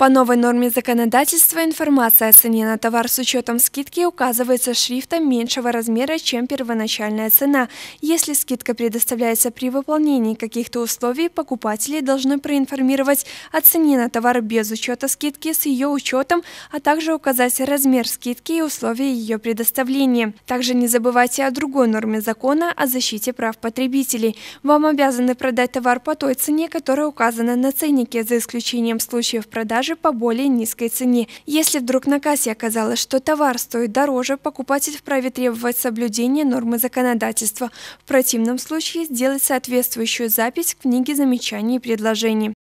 По новой норме законодательства информация о цене на товар с учетом скидки указывается шрифтом меньшего размера, чем первоначальная цена. Если скидка предоставляется при выполнении каких-то условий, покупатели должны проинформировать о цене на товар без учета скидки с ее учетом, а также указать размер скидки и условия ее предоставления. Также не забывайте о другой норме закона о защите прав потребителей. Вам обязаны продать товар по той цене, которая указана на ценнике, за исключением случаев продажи продажи по более низкой цене. Если вдруг на кассе оказалось, что товар стоит дороже, покупатель вправе требовать соблюдения нормы законодательства. В противном случае сделать соответствующую запись в книге замечаний и предложений.